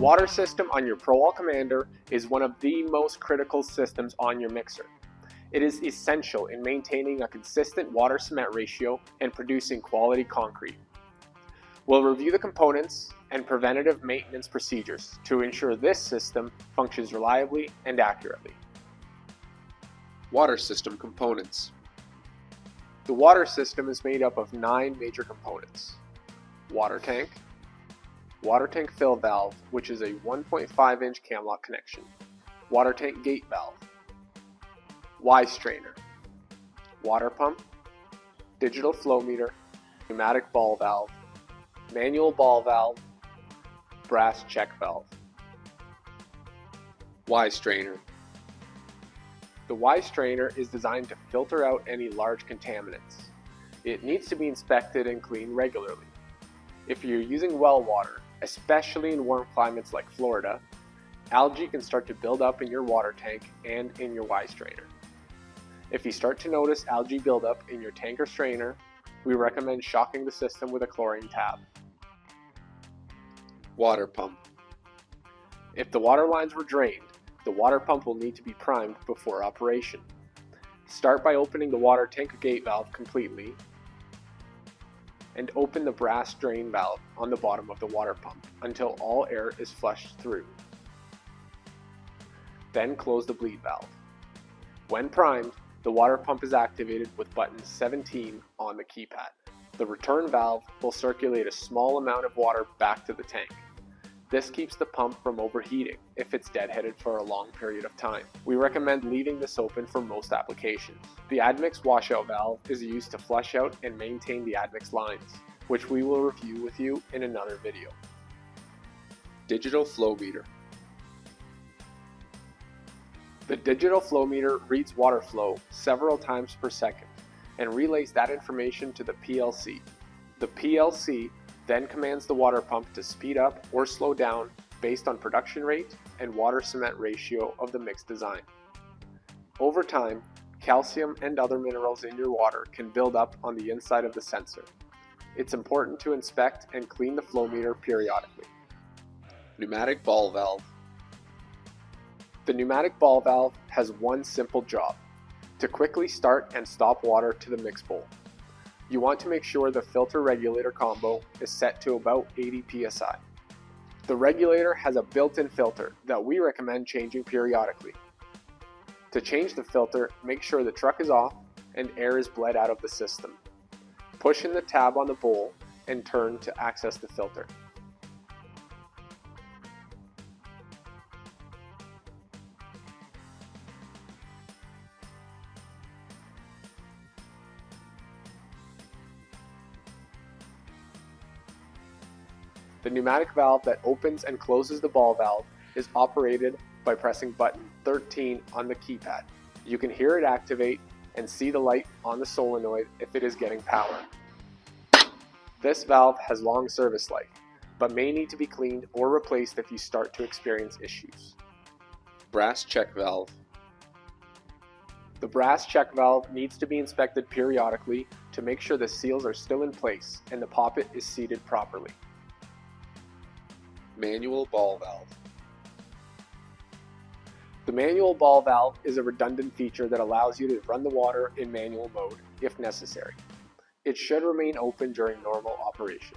water system on your ProAll Commander is one of the most critical systems on your mixer. It is essential in maintaining a consistent water cement ratio and producing quality concrete. We'll review the components and preventative maintenance procedures to ensure this system functions reliably and accurately. Water system components. The water system is made up of nine major components. Water tank, water tank fill valve, which is a 1.5 inch cam lock connection, water tank gate valve, Y strainer, water pump, digital flow meter, pneumatic ball valve, manual ball valve, brass check valve. Y strainer. The Y strainer is designed to filter out any large contaminants. It needs to be inspected and cleaned regularly. If you're using well water, especially in warm climates like Florida, algae can start to build up in your water tank and in your Y strainer. If you start to notice algae buildup in your tank or strainer, we recommend shocking the system with a chlorine tab. Water pump. If the water lines were drained, the water pump will need to be primed before operation. Start by opening the water tank gate valve completely and open the brass drain valve on the bottom of the water pump until all air is flushed through. Then close the bleed valve. When primed, the water pump is activated with button 17 on the keypad. The return valve will circulate a small amount of water back to the tank. This keeps the pump from overheating if it's deadheaded for a long period of time. We recommend leaving this open for most applications. The Admix washout valve is used to flush out and maintain the Admix lines, which we will review with you in another video. Digital flow meter. The digital flow meter reads water flow several times per second and relays that information to the PLC. The PLC then commands the water pump to speed up or slow down based on production rate and water cement ratio of the mix design. Over time, calcium and other minerals in your water can build up on the inside of the sensor. It's important to inspect and clean the flow meter periodically. Pneumatic ball valve. The pneumatic ball valve has one simple job to quickly start and stop water to the mix bowl. You want to make sure the filter regulator combo is set to about 80 psi. The regulator has a built-in filter that we recommend changing periodically. To change the filter, make sure the truck is off and air is bled out of the system. Push in the tab on the bowl and turn to access the filter. The pneumatic valve that opens and closes the ball valve is operated by pressing button 13 on the keypad. You can hear it activate and see the light on the solenoid if it is getting power. This valve has long service life, but may need to be cleaned or replaced if you start to experience issues. Brass check valve. The brass check valve needs to be inspected periodically to make sure the seals are still in place and the poppet is seated properly. Manual ball valve. The manual ball valve is a redundant feature that allows you to run the water in manual mode if necessary. It should remain open during normal operation.